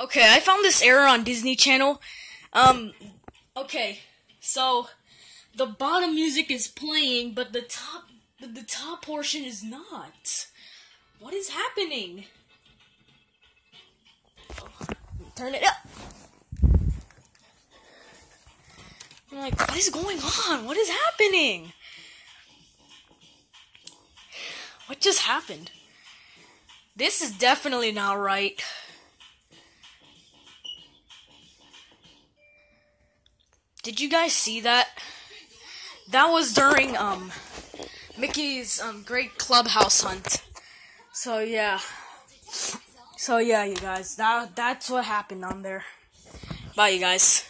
Okay, I found this error on Disney Channel. Um, okay, so the bottom music is playing, but the top, but the top portion is not. What is happening? Turn it up. I'm like, what is going on? What is happening? What just happened? This is definitely not right. Did you guys see that? That was during um Mickey's um great clubhouse hunt. So yeah. So yeah, you guys. That that's what happened on there. Bye you guys.